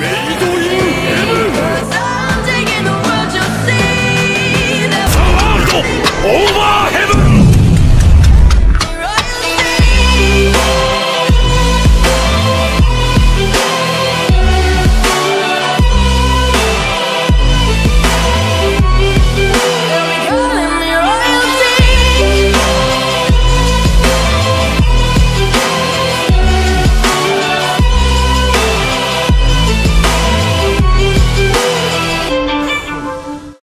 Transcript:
每一个